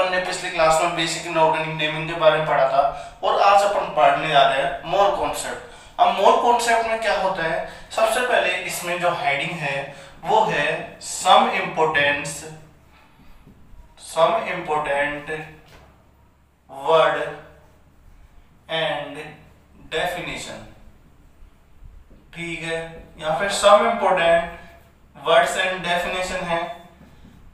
अपन ने पिछली क्लास में बेसिक इनऑर्गेनिक नेमिंग के बारे में पढ़ा था, और आज अपन पढ़ने जा रहे हैं मोल कॉन्सेप्ट अब मोल कॉन्सेप्ट में क्या होता है? सबसे पहले इसमें जो हेडिंग है, वो है some importance some important word and definition ठीक है? या फिर some important words and definition है।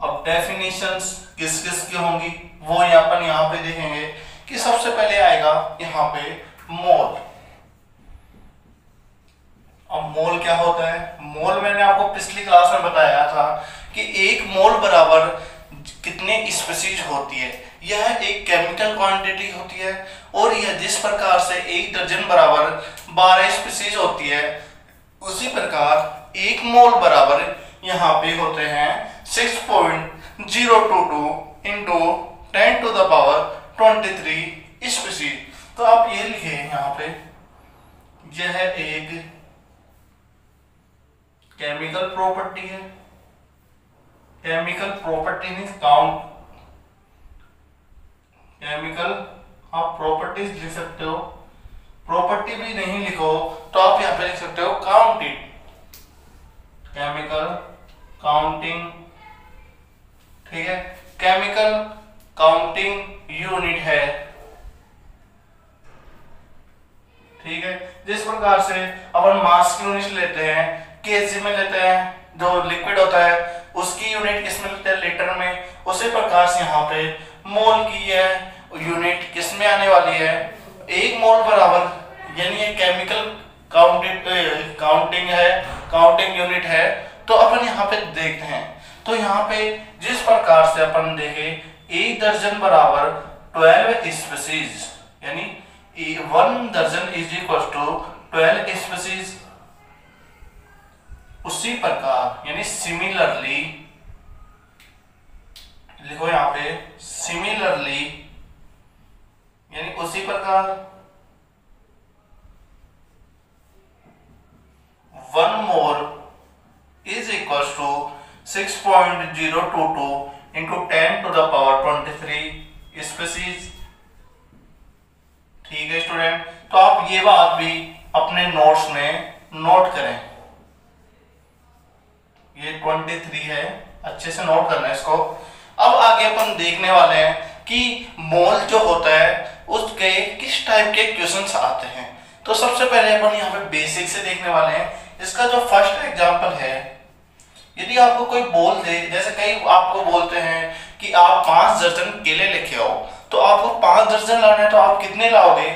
अब डेफिनेशंस किस किस की होंगी? वो अपन यहाँ पे देखेंगे कि सबसे पहले आएगा यहाँ पे मोल। अब मोल क्या होता है? मोल मैंने आपको पिछली क्लास में बताया था कि एक मोल बराबर कितने स्पीसीज होती है। यह एक केमिकल क्वांटिटी होती है और यह जिस प्रकार से एक दर्जन बराबर 12 स्पीसीज होती है, उसी प्रकार एक मोल बराबर यहाँ पे होते हैं six point zero two two into ten to the power twenty three species तो आप ये लिखे यहाँ पे, यह एक केमिकल प्रॉपर्टी है। Chemical property mean count chemical आप प्रॉपर्टीज़ लिख सकते हो। प्रॉपर्टी भी नहीं लिखो तो आप यहाँ पे लिख सकते हो काउंटिंग केमिकल काउंटिंग ठीक है? केमिकल काउंटिंग यूनिट है। ठीक है? जिस प्रकार से अपन मास की यूनिट लेते हैं केजी में लेते हैं, जो लिक्विड होता है, उसकी यूनिट किसमें लेते हैं? लीटर में। उसी प्रकार से यहाँ पे मोल की है यूनिट किसमें आने वाली है? एक मोल बराबर, यानी ये केमिकल काउंटिंग काउंटिंग है काउंटिंग यूनिट है। तो अपन यहाँ पे देखते हैं। तो यहाँ पे जिस प्रकार से अपन देखे एक दर्जन बराबर ट्वेल्व स्पीसीज, यानी वन दर्जन is equal to twelve species. उसी प्रकार, यानी सिमिलरली लिखो यहाँ पे सिमिलरली यानी उसी प्रकार। One mole is equal to six point zero two two into ten to the power twenty three species ठीक है स्टूडेंट तो आप ये बात भी अपने नोट्स में नोट करें। ये ट्वेंटी थ्री है, अच्छे से नोट करना है इसको। अब आगे अपन देखने वाले हैं कि मोल जो होता है, उसके किस टाइप के क्वेश्चंस आते हैं। तो सबसे पहले अपन यहाँ पे बेसिक से देखने वाले हैं। इसका जो फ़र्स्ट एग्जांपल है यदि आपको कोई बोल दे, जैसे कई आपको बोलते हैं कि आप पाँच दर्जन केले लेके आओ तो आपको पाँच दर्जन लाना है तो आप कितने लाओगे?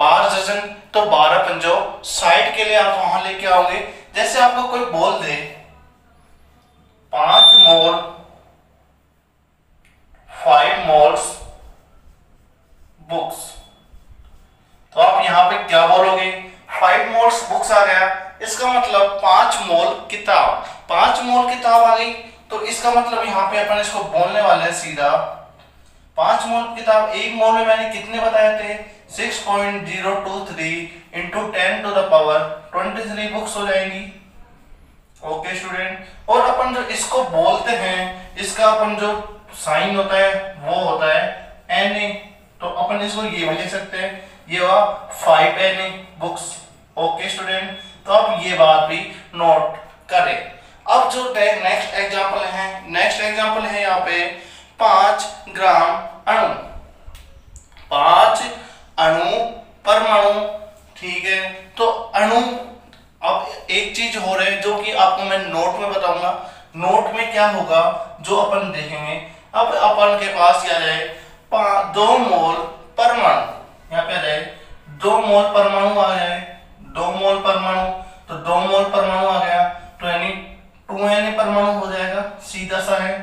पाँच दर्जन तो बारह पंजो साइड के लिए आप वहाँ लेके आओगे। जैसे आपको कोई बोल दे, पाँच मोल फाइव मोल्स बुक्स तो आप यहाँ पे क्या बोलोगे? फाइव मोल्स बुक्स आ गया। इसका मतलब पाँच मोल किताब। पाँच मोल किताब आ गई तो इसका मतलब यहाँ पे अपन इसको बोलने वाले हैं सीधा। पाँच मोल किताब, एक मोल में मैंने कितने बताए थे? Six point zero two three into ten to the power twenty three books हो जाएँगी। ओके स्टूडेंट और अपन जो इसको बोलते हैं, इसका अपन जो साइन होता है, वो होता है एन ए तो अपन इसको ये भी लिख सकते हैं। ये हुआ five N A books okay student तो आप ये बात भी नोट करें। अब जो नेक्स्ट एग्जांपल है नेक्स्ट एग्जांपल है यहाँ पे पाँच ग्राम अणु। पाँच अणु परमाणु, ठीक है? तो अणु, अब एक चीज़ हो रहा है जो कि आपको मैं नोट में बताऊँगा। नोट में क्या होगा, जो अपन देखेंगे, अब अपन के पास क्या जाए दो मोल परमाणु। यहाँ पे जाए दो मोल परमाणु आ जाए दो मोल परमाणु तो दो मोल परमाणु आ गया तो यानी टू एन परमाणु हो जाएगा सीधा सा है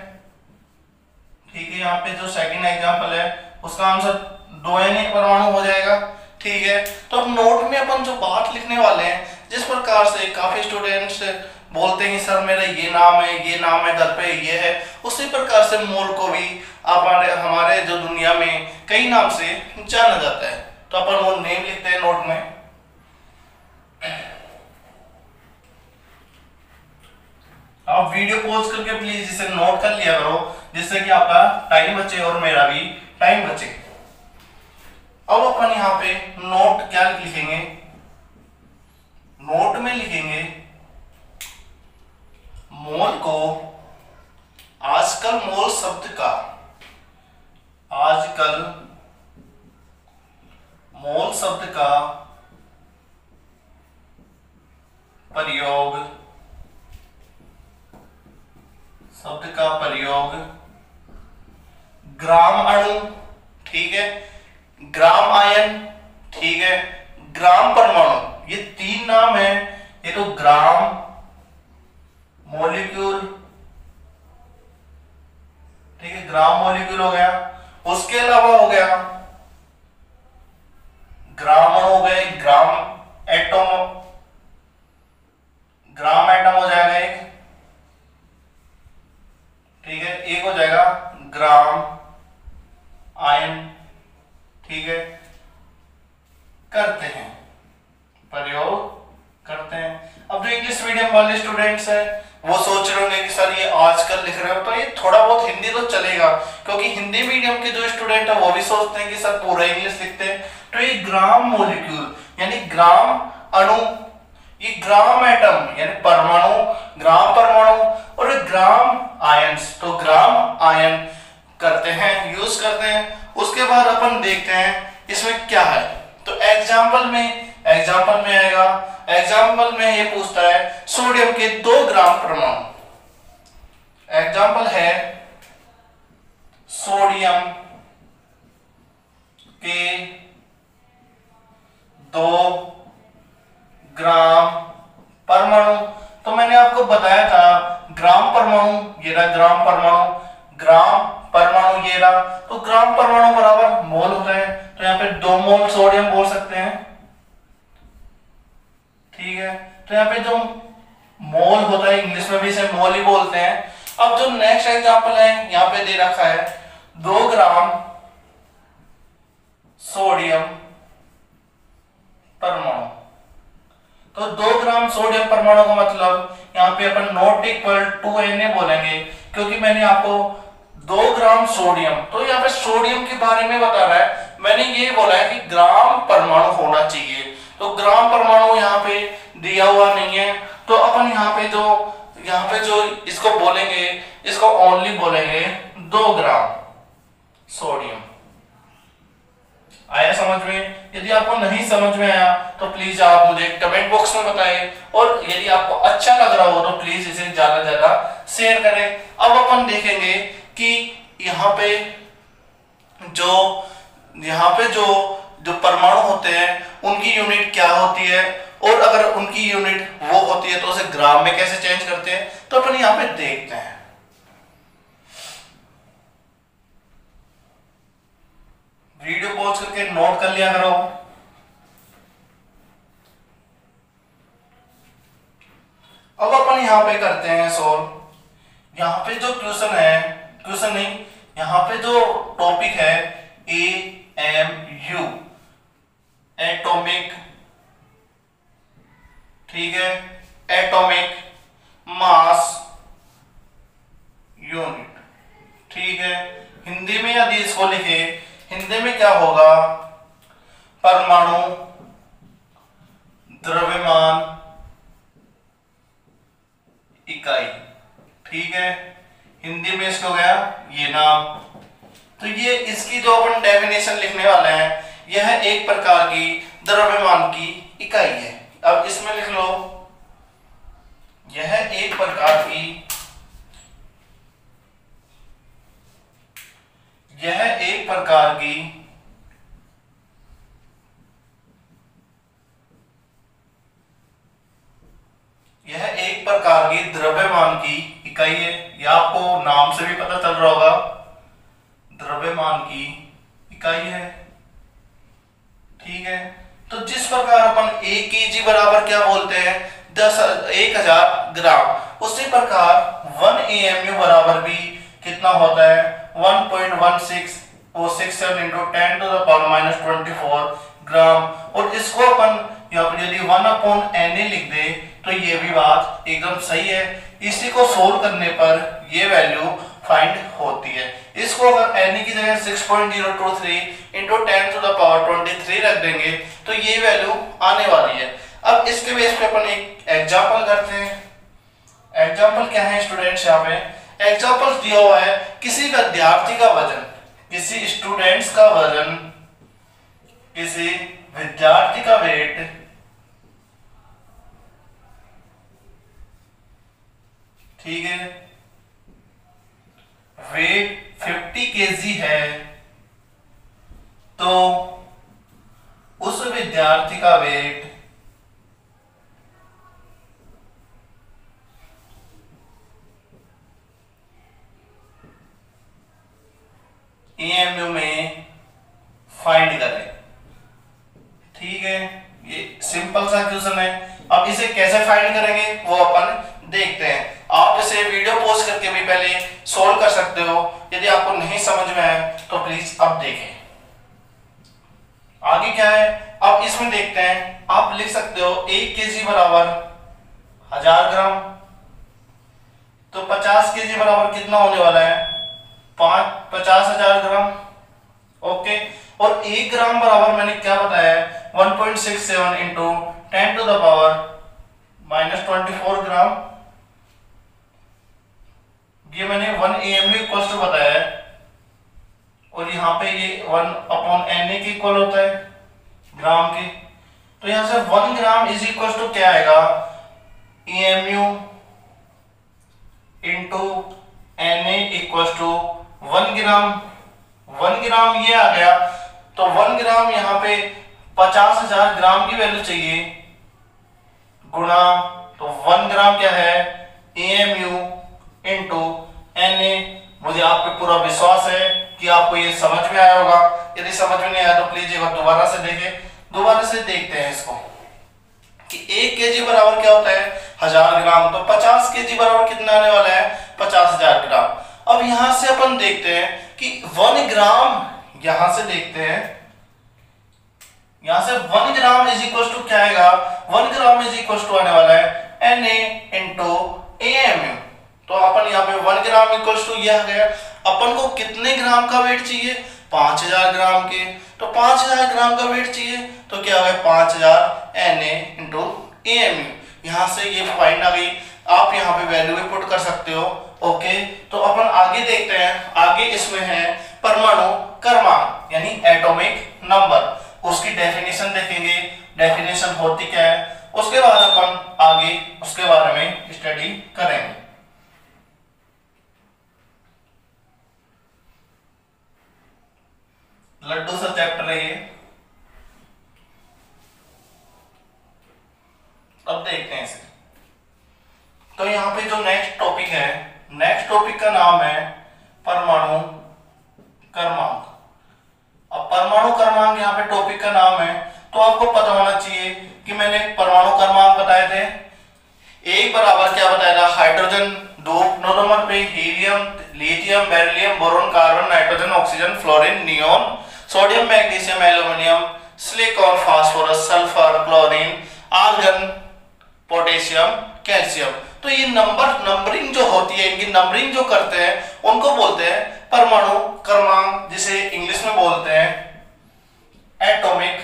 ठीक है यहाँ पे जो एग्ज़ाम्पल है। उसका आंसर दो एन परमाणु हो जाएगा। ठीक है। तो अब नोट में अपन जो बात लिखने वाले हैं, जिस प्रकार से काफ़ी स्टूडेंट्स बोलते हैं, सर, मेरा ये नाम है, ये नाम है घर पे ये है। उसी प्रकार से मोल को भी हमारे हमारे जो दुनिया में कई नाम से जाना जाता है। तो अपन वो नेम लिखते हैं नोट में। आप वीडियो पॉज करके प्लीज़ इसे नोट कर लिया करो, जिससे कि आपका टाइम बचे और मेरा भी टाइम बचे। अब अपन यहाँ पे नोट क्या लिखेंगे? नोट में लिखेंगे, मोल को आजकल मोल शब्द का आजकल मोल शब्द का प्रयोग शब्द का प्रयोग ग्राम अणु ठीक है ग्राम आयन ठीक है ग्राम परमाणु ये तीन नाम है ये तो ग्राम मोलिक्यूल ठीक है ग्राम मोलिक्यूल हो गया उसके अलावा हो गया ग्राम हो गए ग्राम एटम ग्राम एटम हो जाएगा एक ठीक है एक हो जाएगा ग्राम आयन ठीक है करते हैं प्रयोग करते हैं अब जो इंग्लिश मीडियम वाले स्टूडेंट्स हैं, वो सोच रहे होंगे कि सर ये आजकल लिख रहे हो तो ये थोड़ा बहुत हिंदी तो चलेगा, क्योंकि हिंदी मीडियम के जो स्टूडेंट है, वो भी सोचते हैं कि सर पूरा इंग्लिश लिखते हैं। तो ये ग्राम मोलिक्यूल यानी ग्राम अणु, ये ग्राम एटम यानी परमाणु ग्राम परमाणु, और ग्राम आयंस तो ग्राम आयन करते हैं यूज़ करते हैं। उसके बाद अपन देखते हैं, इसमें क्या है। तो एग्ज़ाम्पल में एग्ज़ाम्पल में आएगा। एग्ज़ाम्पल में ये पूछता है सोडियम के दो ग्राम परमाणु। एग्ज़ाम्पल है सोडियम के दो ग्राम परमाणु। तो मैंने आपको बताया था ग्राम परमाणु, ये रहा ग्राम परमाणु। ग्राम परमाणु, ये रहा। तो ग्राम परमाणु बराबर मोल होता है तो यहाँ पे दो मोल सोडियम बोल सकते हैं ठीक है तो यहाँ पे जो मोल होता है इंग्लिश में भी इसे मोल ही बोलते हैं। अब जो नेक्स्ट एग्ज़ाम्पल है, यहाँ पे दे रखा है, दो ग्राम सोडियम परमाणु। तो दो ग्राम सोडियम परमाणु का मतलब यहाँ पे अपन note equal to N A बोलेंगे, क्योंकि मैंने आपको दो ग्राम सोडियम तो यहाँ पे सोडियम के बारे में बता रहा है। मैंने ये बोला है कि ग्राम परमाणु होना चाहिए। तो ग्राम परमाणु यहाँ पे दिया हुआ नहीं है। तो अपन यहाँ पे जो यहाँ पे जो इसको बोलेंगे, इसको ओनली बोलेंगे दो ग्राम सोडियम। आया समझ में? यदि आपको नहीं समझ में आया तो प्लीज़ आप मुझे कमेंट बॉक्स में बताएँ। और यदि आपको अच्छा लग रहा हो तो प्लीज़ इसे ज़्यादा ज़्यादा शेयर करें। अब अपन देखेंगे कि यहाँ पे जो, यहाँ पे जो जो परमाणु होते हैं, उनकी यूनिट क्या होती है? और अगर उनकी यूनिट वो होती है तो उसे ग्राम में कैसे चेंज करते हैं? तो अपन यहाँ पे देखते हैं। वीडियो पॉज करके नोट कर लिया करो। अब अपन यहाँ पे करते हैं सोल्व यहाँ पे जो क्वेश्चन है क्वेश्चन नहीं, यहाँ पे जो टॉपिक है ए एम यू एटॉमिक। ठीक है? Atomic mass unit. ठीक है? हिंदी में यदि इसको लिखे, हिंदी में क्या होगा? परमाणु द्रव्यमान इकाई। ठीक है? हिंदी में इसको गया ये नाम। तो ये इसकी जो अपन डेफिनेशन लिखने वाले हैं यह एक प्रकार की द्रव्यमान की इकाई है। अब इसमें लिख लो। यह एक प्रकार की यह एक प्रकार की यह एक प्रकार की द्रव्यमान की इकाई है। यह आपको नाम से भी पता चल रहा होगा। द्रव्यमान की इकाई है। तो जिस प्रकार अपन एक के जी बराबर क्या बोलते हैं? दस, एक हज़ार ग्राम। उसी प्रकार वन ए एम यू बराबर भी कितना होता है? 1.16 वो 67 into ten to the power minus twenty gram. और इसको अपन यदि वन अपॉन एन लिख दे तो ये भी बात एकदम सही है। इसी को सोल्व करने पर ये वैल्यू फाइंड होती है। इसको अगर एन की जगह 6.023 into ten to the power 23 रख देंगे। तो ये वैल्यू आने वाली है। अब इसके बेस पे अपन एक एग्जांपल करते हैं। एग्जांपल क्या है स्टूडेंट्स यहाँ पे? एग्जांपल दिया हुआ है किसी विद्यार्थी का वज़न, किसी स्टूडेंट्स का वज़न, किसी विद्यार्थी का वेट ठीक है? वेट 50 केजी है तो उस विद्यार्थी का वेट ईएमयू में फाइंड करें ठीक है ये सिंपल सा क्वेश्चन है अब इसे कैसे फाइंड करेंगे वो अपन देखते हैं आप इसे वीडियो पोस्ट करके भी पहले सोल्व कर सकते हो यदि आपको नहीं समझ में आए तो प्लीज़ अब देखें। आगे क्या है? अब इसमें देखते हैं। आप लिख सकते हो एक के जी बराबर हज़ार ग्राम। तो पचास के जी बराबर कितना होने वाला है? पाँच, पचास हज़ार ग्राम। ओके? और एक ग्राम बराबर मैंने क्या बताया one point six seven into ten to the power minus twenty four gram. ये मैंने वन ए एम टू बताया है। और यहाँ पे ये वन अपॉन एन ए के इक्वल होता है ग्राम के। तो यहाँ से one gram is equal to क्या आएगा? E M U into N A equal to one gram one gram ये आ गया तो वन ग्राम यहाँ पे पचास हज़ार ग्राम की वैल्यू चाहिए, गुणा तो वन ग्राम क्या है? A M U into N A मुझे आप पे पूरा विश्वास है कि आपको ये समझ में आया होगा। यदि समझ में नहीं आया तो प्लीज़ एक बार दोबारा से देखें। दोबारा से देखते हैं इसको। कि एक के जी बराबर क्या होता है? हज़ार ग्राम। तो पचास के जी बराबर कितना आने वाला है? पचास हज़ार ग्राम। अब यहाँ से अपन देखते हैं कि वन ग्राम यहाँ से देखते हैं। यहाँ से one gram is equal to क्या आएगा? One gram is equal to आने वाला है N A into A M तो अपन यहाँ पे वन ग्राम इक्वल टू यह गया अपन को कितने ग्राम का वेट चाहिए? पाँच हज़ार ग्राम के। तो पाँच हज़ार ग्राम का वेट चाहिए तो क्या हो गया? पाँच हज़ार N A into A M U यहाँ से ये फाइंड आ गई। आप यहाँ पे वैल्यू भी पुट कर सकते हो। ओके तो अपन आगे देखते हैं। आगे इसमें है परमाणु क्रमांक, यानी एटॉमिक नंबर उसकी डेफिनेशन देखेंगे। डेफिनेशन होती क्या है? उसके बाद अपन आगे उसके बारे में स्टडी करेंगे। लड्डू सा चैप्टर है। ये अब देखते हैं इसे। तो यहाँ पे जो नेक्स्ट टॉपिक है नेक्स्ट टॉपिक का नाम है परमाणु क्रमांक। अब परमाणु क्रमांक यहाँ पे टॉपिक का नाम है तो आपको पता होना चाहिए कि मैंने परमाणु क्रमांक बताए थे। एक बराबर क्या बताया था? हाइड्रोजन दो नौ नंबर पे helium, lithium, beryllium, boron, carbon, nitrogen, oxygen, fluorine, neon sodium, magnesium, aluminium, silicon, phosphorus, sulphur, chlorine, argon, potassium, calcium. तो ये नंबर, नंबरिंग जो होती है, इनकी नंबरिंग जो करते हैं, उनको बोलते हैं परमाणु क्रमांक, जिसे इंग्लिश में बोलते हैं एटॉमिक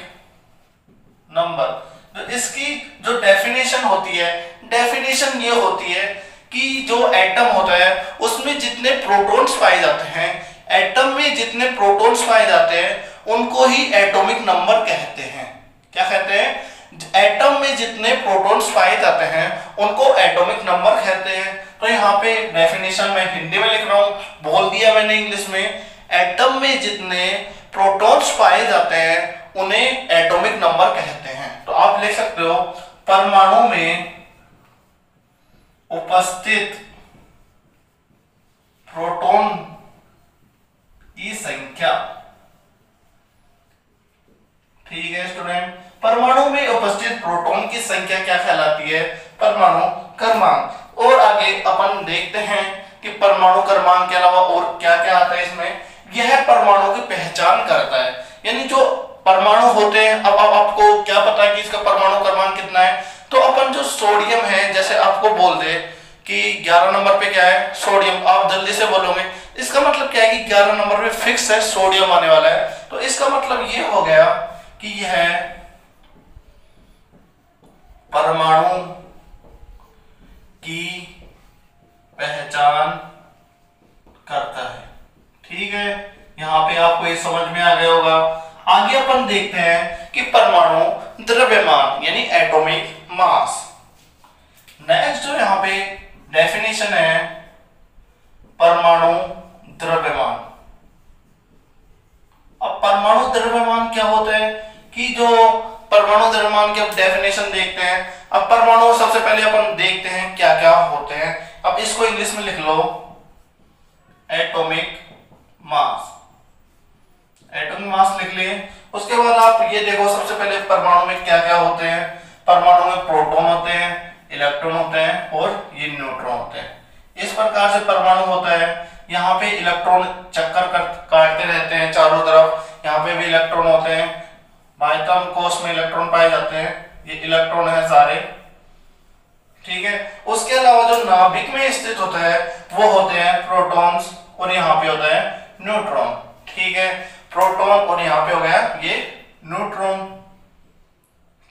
नंबर। तो इसकी जो डेफिनेशन होती है, डेफिनेशन ये होती है कि जो एटम होता है, उसमें जितने प्रोटॉन्स पाए जाते हैं एटम में जितने प्रोटॉन्स पाए जाते हैं, उनको ही एटॉमिक नंबर कहते हैं। क्या कहते हैं? एटम में जितने प्रोटॉन्स पाए जाते हैं, उनको एटॉमिक नंबर कहते हैं। तो यहाँ पे डेफिनेशन में हिंदी में लिख रहा हूँ, बोल दिया मैंने इंग्लिश में। एटम में जितने प्रोटॉन्स पाए जाते हैं, उन्हें एटॉमिक नंबर कहते हैं। तो आप लिख सकते हो, परमाणु में उपस्थित प्रोटॉन संख्या। ठीक है स्टूडेंट परमाणु में उपस्थित प्रोटॉन की संख्या क्या कहलाती है? परमाणु क्रमांक। और आगे अपन देखते हैं कि परमाणु क्रमांक के अलावा और क्या क्या आता है इसमें। यह परमाणु की पहचान करता है। यानी जो परमाणु होते हैं, अब अब आपको क्या पता है कि इसका परमाणु क्रमांक कितना है? तो अपन जो सोडियम है, जैसे आपको बोल दे कि 11 नंबर पे क्या है? सोडियम। आप जल्दी से बोलोगे इसका मतलब क्या है कि 11 नंबर पे फिक्स है, सोडियम आने वाला है। तो इसका मतलब ये हो गया कि यह परमाणु की पहचान करता है। ठीक है? यहाँ पे आपको ये समझ में आ गया होगा। आगे अपन देखते हैं कि परमाणु द्रव्यमान, यानी एटॉमिक मास नेक्स्ट जो यहाँ पे डेफिनेशन है परमाणु द्रव्यमान। अब परमाणु द्रव्यमान क्या होता है? कि जो परमाणु द्रव्यमान की डेफिनेशन देखते हैं। अब परमाणु सबसे पहले अपन देखते हैं क्या क्या होते हैं। अब इसको इंग्लिश में लिख लो। एटॉमिक मास एटॉमिक मास लिख लिए। उसके बाद आप ये देखो सबसे पहले परमाणु में क्या क्या होते हैं। परमाणु में प्रोटॉन होते हैं। इलेक्ट्रॉन होते हैं और ये न्यूट्रॉन होते हैं। इस प्रकार से परमाणु होता है। यहाँ पे इलेक्ट्रॉन चक्कर काटते रहते हैं चारों तरफ़। यहाँ पे भी इलेक्ट्रॉन होते हैं। बायतम कोष में इलेक्ट्रॉन पाए जाते हैं। ये इलेक्ट्रॉन है सारे। ठीक है? उसके अलावा जो नाभिक में स्थित होता है, वो होते हैं प्रोटॉन्स और यहाँ पे होता है न्यूट्रॉन। ठीक है? प्रोटॉन और यहाँ पे हो गया ये न्यूट्रॉन।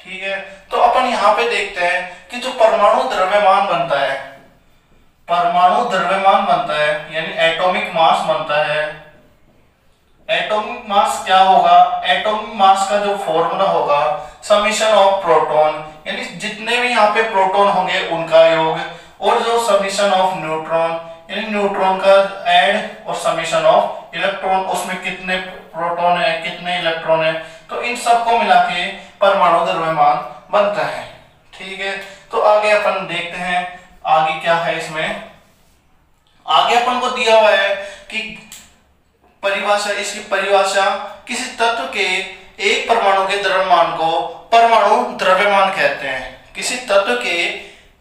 ठीक है? तो अपन यहाँ पे देखते हैं कि जो परमाणु द्रव्यमान बनता है, परमाणु द्रव्यमान बनता है, यानी एटॉमिक मास बनता है। एटॉमिक मास क्या होगा? एटॉमिक मास का जो फॉर्मूला होगा समीशन ऑफ़ प्रोटॉन यानी जितने भी यहाँ पे प्रोटॉन होंगे, उनका योग, और जो समीशन ऑफ़ न्यूट्रॉन यानी न्यूट्रॉन का एड और समीशन ऑफ़ इलेक्ट्रॉन उसमें कितने प्रोटॉन है, कितने इलेक्ट्रॉन है तो इन सबको मिला के परमाणु द्रव्यमान बनता है। ठीक है? तो आगे अपन देखते हैं आगे क्या है इसमें। आगे अपन को दिया हुआ है कि परिभाषा, इसकी परिभाषा किसी तत्व के एक परमाणु के द्रव्यमान को परमाणु द्रव्यमान कहते हैं। किसी तत्व के,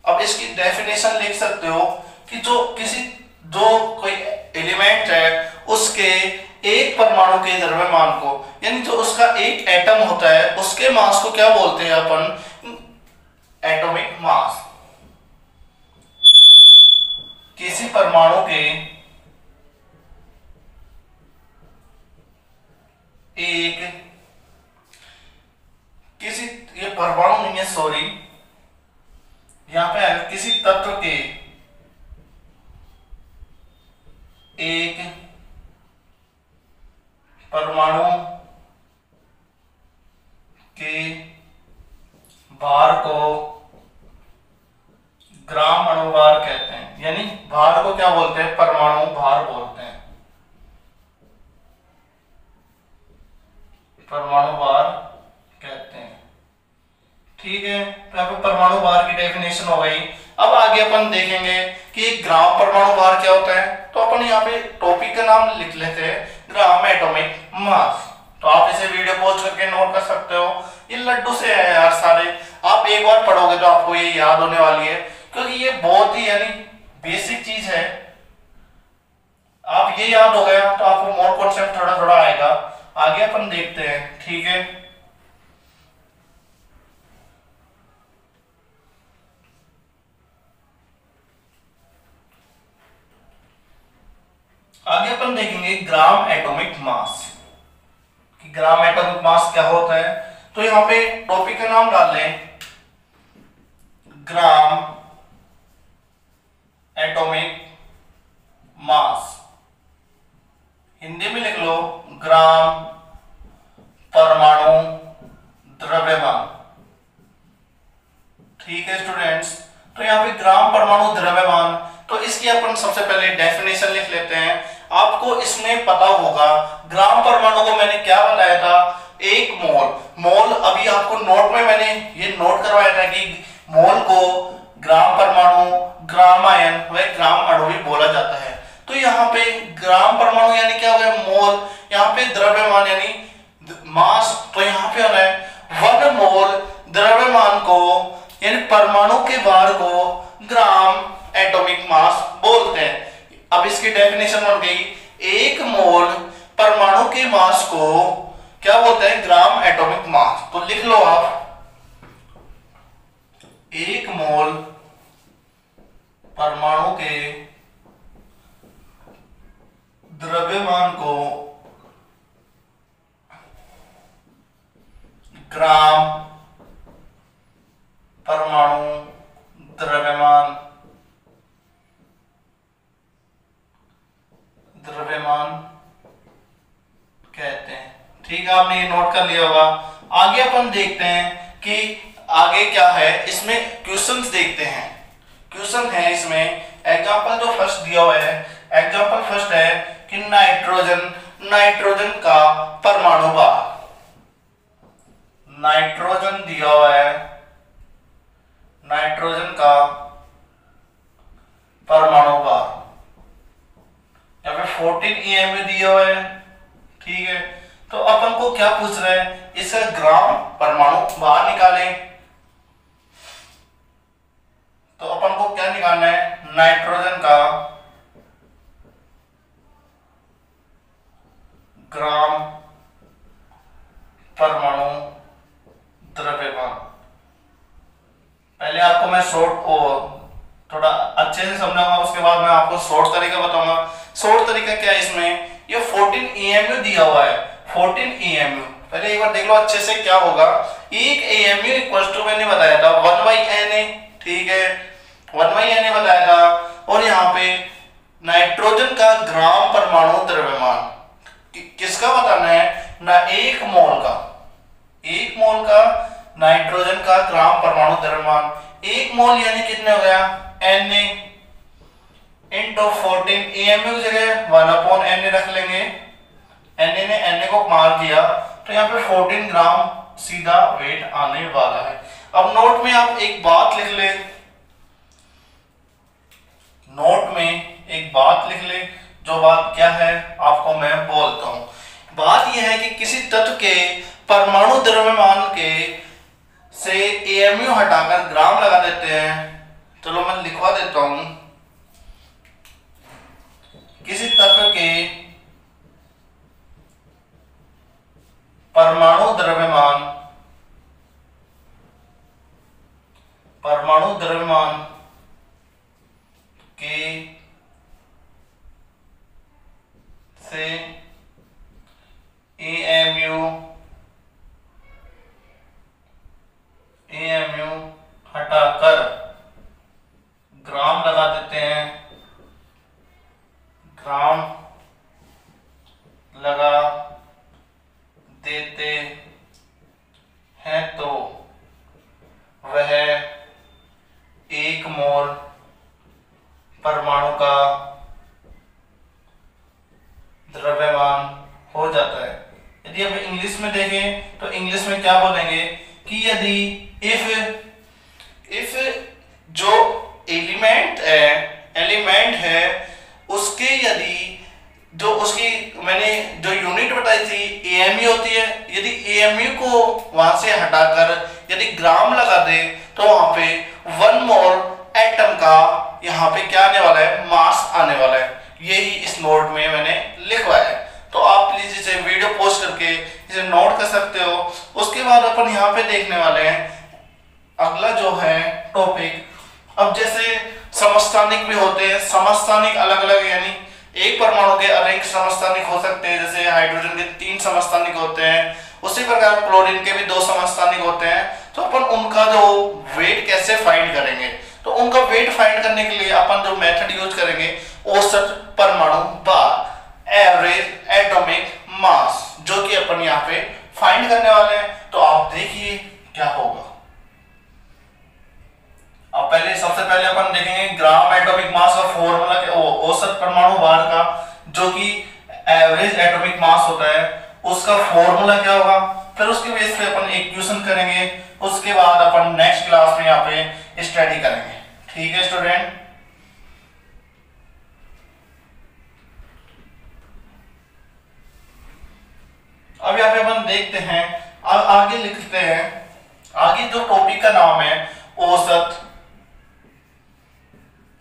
अब इसकी डेफिनेशन लिख सकते हो कि जो किसी, जो कोई एलिमेंट है, उसके एक परमाणु के द्रव्यमान को, यानी जो उसका एक एटम होता है, उसके मास को क्या बोलते हैं अपन? एटॉमिक मास किसी परमाणु के एक, किसी, ये परमाणु नहीं है सॉरी यहाँ पे किसी तत्व के एक परमाणु के भार को ग्राम अणुभार कहते हैं। यानी भार को क्या बोलते हैं? परमाणु भार बोलते हैं। परमाणु भार कहते हैं। ठीक है तो यहाँ परमाणु भार की डेफिनेशन हो गई। अब आगे अपन देखेंगे कि ग्राम परमाणु भार क्या होता है। तो अपन यहाँ पे टॉपिक का नाम लिख लेते हैं। ग्राम एटॉमिक मास तो आप इसे वीडियो पॉज करके नोट कर सकते हो। ये लड्डू से है यार सारे। आप एक बार पढ़ोगे तो आपको ये याद होने वाली है, क्योंकि ये बहुत ही, यानी बेसिक चीज़ है। आप ये याद हो गया तो आपको मोर कॉन्सेप्ट थोड़ा थोड़ा आएगा। आगे अपन देखते हैं, ठीक है? आगे अपन देखेंगे ग्राम एटॉमिक मास। कि ग्राम एटॉमिक मास क्या होता है? तो यहाँ पे टॉपिक का नाम डाल लें। ग्राम एटॉमिक मास हिंदी में लिख लो ग्राम परमाणु द्रव्यमान ठीक है स्टूडेंट्स तो यहाँ पे ग्राम परमाणु द्रव्यमान तो इसकी अपन सबसे पहले डेफिनेशन लिख लेते हैं आपको इसमें पता होगा ग्राम परमाणु को मैंने क्या बताया था एक मोल मोल अभी आपको नोट में मैंने ये नोट करवाया था कि मोल को ग्राम परमाणु ग्राम आयन व ग्राम अणु भी बोला जाता है तो यहाँ पे ग्राम परमाणु यानी क्या हो गया मोल यहाँ पे द्रव्यमान यानी मास तो यहाँ पे होना है वन मोल द्रव्यमान को यानी परमाणु के भार को ग्राम एटॉमिक मास बोलते हैं अब इसकी डेफिनेशन बन गई एक मोल परमाणु के मास को क्या बोलते हैं ग्राम एटॉमिक मास तो लिख लो आप एक मोल परमाणु के द्रव्यमान को ग्राम परमाणु द्रव्यमान द्रव्यमान कहते हैं ठीक है आपने ये नोट कर लिया होगा आगे अपन देखते हैं कि आगे क्या है इसमें क्वेश्चंस देखते हैं क्वेश्चन है इसमें एग्जांपल जो फ़र्स्ट दिया हुआ है एग्जांपल फ़र्स्ट है कि नाइट्रोजन नाइट्रोजन का परमाणु भार नाइट्रोजन दिया हुआ है नाइट्रोजन का परमाणु भार यहाँ पे 14 ईएमयू दिया हुआ है। ठीक है? तो अपन को क्या पूछ रहे हैं? इसका ग्राम परमाणु बाहर निकालें। तो अपन को क्या निकालना है? नाइट्रोजन का ग्राम परमाणु द्रव्यमान। पहले आपको मैं शॉर्ट थोड़ा अच्छे से समझाऊँगा, उसके बाद मैं आपको शॉर्ट तरीका बताऊँगा। शॉर्ट तरीका क्या है इसमें? ये 14 ईएमयू e दिया हुआ है। 14 ईएमयू e पहले एक बार देख लो अच्छे से क्या होगा। एक ईएमयू इक्वल टू मैंने बताया था। 1 बाई एन ठीक है? 1 बाई एन बताया था। और यहाँ पे नाइट्रोजन का ग्राम परमाणु द्रव्यमान। कि, किसका बताना है? ना एक मोल का। एक मोल का नाइट्रोजन का ग्राम परमाणु द्रव्यमान। एक मोल यानी कितने हो गया? N A into fourteen E M की जगह वन अपॉन एन ए रख लेंगे। एन ए ने एन ए को मार दिया। तो यहाँ पे फोर्टीन ग्राम सीधा वेट आने वाला है। अब नोट में आप एक बात लिख ले। नोट में एक बात लिख ले। जो बात क्या है, आपको मैं बोलता हूँ। बात यह है कि किसी तत्व के परमाणु द्रव्यमान के से एएमयू हटाकर ग्राम लगा देते हैं। चलो मैं लिखवा देता हूँ। किसी तत्व के परमाणु द्रव्यमान परमाणु द्रव्यमान के से एम एएमयू हटाकर ग्राम लगा देते हैं काम लगा देते हैं तो वह एक मोल परमाणु का द्रव्यमान हो जाता है यदि अब इंग्लिश में देखें तो इंग्लिश में क्या बोलेंगे कि यदि इफ़ इफ़ जो एलिमेंट है एलिमेंट है उसके यदि जो उसकी मैंने जो यूनिट बताई थी एएमयू होती है यदि एएमयू को वहाँ से हटाकर यदि ग्राम लगा दे तो वहाँ पे वन मोल एटम का यहाँ पे क्या आने वाला है मास आने वाला है यही इस नोट में मैंने लिखवाया है। तो आप प्लीज़ इसे वीडियो पोस्ट करके इसे नोट कर सकते हो। उसके बाद अपन यहाँ पे देखने वाले हैं। अगला जो है टॉपिक अब जैसे समस्थानिक भी होते हैं, समस्थानिक अलग अलग यानी एक परमाणु के अनेक समस्थानिक हो सकते हैं। जैसे हाइड्रोजन के तीन समस्थानिक होते हैं, उसी प्रकार क्लोरीन के भी दो समस्थानिक होते हैं। तो अपन उनका जो वेट कैसे फाइंड करेंगे? तो उनका वेट फाइंड करने के लिए अपन जो मेथड यूज़ करेंगे औसत परमाणु बार एवरेज एटॉमिक मास जो कि अपन यहाँ पे फाइंड करने वाले हैं। तो आप देखिए क्या होगा। अब पहले, सबसे पहले अपन देखेंगे ग्राम एटॉमिक मास का फॉर्मूला औसत परमाणु भार का, जो कि एवरेज एटॉमिक मास होता है, उसका फॉर्मूला क्या होगा? फिर उसके बेस पे अपन एक क्वेश्चन करेंगे, उसके बाद अपन नेक्स्ट क्लास में यहाँ पे स्टडी करेंगे। ठीक है स्टूडेंट अब यहाँ पे अपन देखते हैं अब आगे लिखते हैं, आगे जो टॉपिक का नाम है, औसत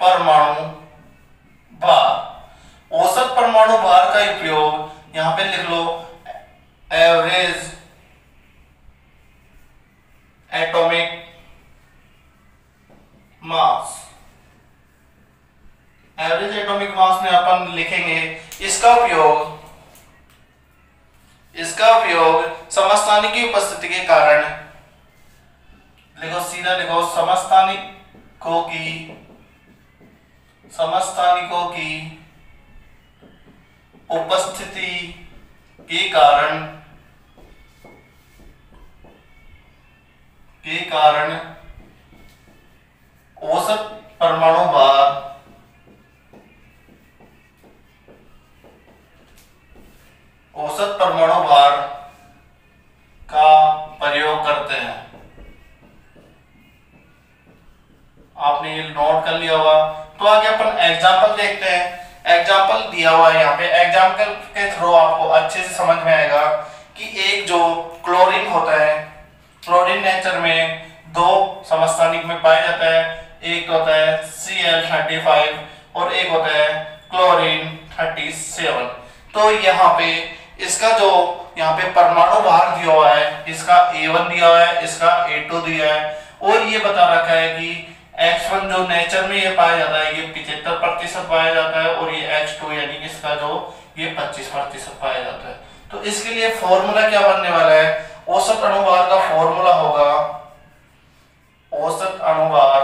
परमाणु भार। औसत परमाणु भार का उपयोग यहाँ पे लिख लो average atomic mass average atomic mass में अपन लिखेंगे, इसका उपयोग इसका उपयोग समस्थानिक की उपस्थिति के कारण, लिखो सीधा लिखो समस्थानिकों की समस्थानिकों की उपस्थिति के कारण के कारण ये X2 यानी इसका जो ये 25 प्रतिशत पाया जाता है। तो इसके लिए फॉर्मूला क्या बनने वाला है? औसत अणुभार का फॉर्मूला होगा। औसत अणुभार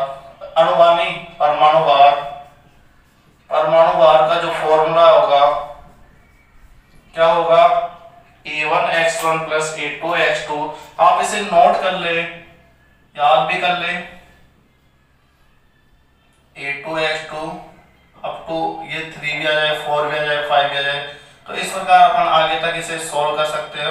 अणुभार परमाणु भार परमाणु भार का जो फॉर्मूला होगा, क्या होगा? A one X one plus A two X two आप इसे नोट कर ले, याद भी कर ले। A two X two up to ये थ्री भी आ जाए फोर भी आ जाए फाइव भी आ जाए तो इस प्रकार अपन आगे तक इसे सोल्व कर सकते हो।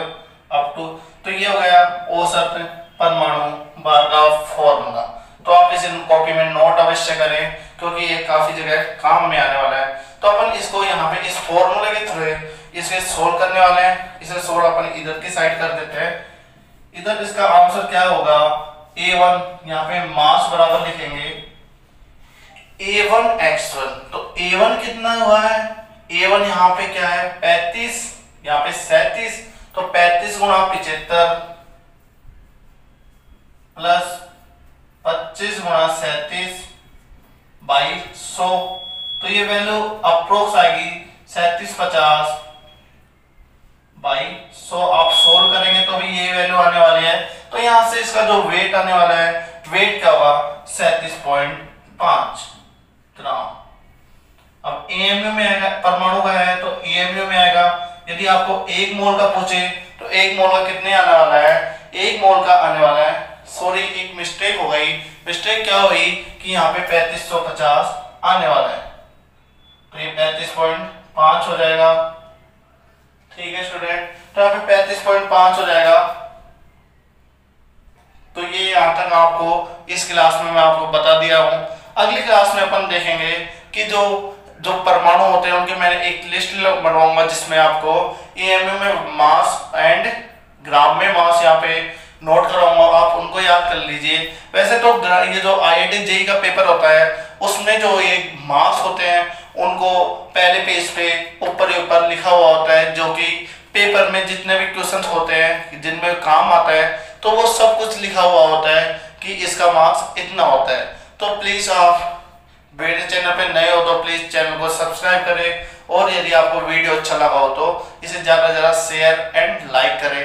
अप टू तो ये हो गया औसत परमाणु बार का फॉर्मूला तो आप इसे कॉपी में नोट अवश्य करें, क्योंकि ये काफ़ी जगह काम में आने वाला है। तो अपन इसको यहाँ पे इस फॉर्मूले के थ्रू इसे सोल्व करने वाले हैं। इसे सोल्व अपन इधर की साइड कर देते हैं। इधर इसका आंसर क्या होगा? ए वन यहाँ पे मास बराबर लिखेंगे। ए वन एक्स वन तो ए वन कितना हुआ है? ए वन यहाँ पे क्या है? पैतीस, यहाँ पे सैतीस तो पैतीस गुणा पिछहत्तर प्लस पच्चीस गुणा सैतीस बाई सौ। तो ये वैल्यू अप्रोक्स आएगी सैतीस पचास बाई सो। आप सोल्व करेंगे तो भी ये वैल्यू आने वाली है। तो यहाँ से इसका जो वेट आने वाला है वेट क्या हुआ सैतीस पॉइंट पाँच। अब एएमयू में आएगा, परमाणु का है तो एएमयू में आएगा। यदि आपको एक मोल का पूछे तो एक मोल का कितने आने वाला है? एक मोल का आने वाला है। सॉरी एक मिस्टेक हो गई। मिस्टेक क्या हुई? कि यहाँ पे पैंतीस सौ पचास आने वाला है। तो ये पैंतीस पॉइंट पाँच हो जाएगा। ठीक है स्टूडेंट तो यहाँ पे पैंतीस पॉइंट पाँच हो जाएगा। तो ये यहाँ तक आपको, इस क्लास में मैं आपको बता दिया हूँ। अगली क्लास में अपन देखेंगे कि जो जो परमाणु होते हैं, उनके मैंने एक लिस्ट बनवाऊँगा, जिसमें आपको एएमयू में मास एंड ग्राम में मास यहाँ पे नोट कराऊँगा। आप उनको याद कर लीजिए। वैसे तो ये जो आई जेई का पेपर होता है, उसमें जो ये मास होते हैं, उनको पहले पेज पे ऊपर ही ऊपर लिखा हुआ होता है, जो कि पेपर में जितने भी क्वेश्चन होते हैं, जिनमें काम आता है तो वो सब कुछ लिखा हुआ होता है कि इसका मार्क्स इतना होता है। तो प्लीज़ आप मेरे चैनल पे नए हो तो प्लीज़ चैनल को सब्सक्राइब करें। और यदि आपको वीडियो अच्छा लगा हो तो इसे ज़्यादा से ज़्यादा शेयर एंड लाइक करें।